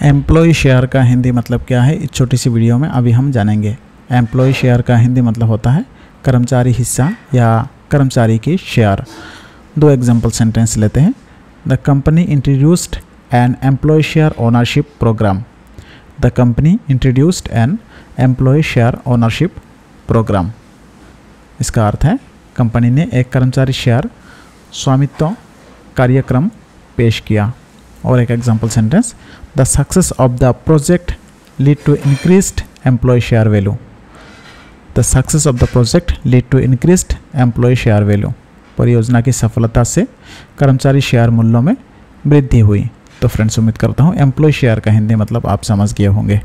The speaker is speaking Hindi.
एम्प्लॉय शेयर का हिंदी मतलब क्या है? इस छोटी सी वीडियो में अभी हम जानेंगे। एम्प्लॉय शेयर का हिंदी मतलब होता है कर्मचारी हिस्सा या कर्मचारी की शेयर दो एग्ज़ाम्पल सेंटेंस लेते हैं। The company introduced an employee share ownership programme the company introduced an employee share ownership programme इसका अर्थ है कंपनी ने एक कर्मचारी शेयर स्वामित्व कार्यक्रम पेश किया। और एक example sentence the success of the project lead to increased employee share value the success of the project lead to increased employee share value परियोजना की सफलता से कर्मचारी शेयर मूल्यों में वृद्धि हुई। तो फ्रेंड्स उम्मीद करता हूँ एम्प्लॉय शेयर का हिंदी मतलब आप समझ गए होंगे।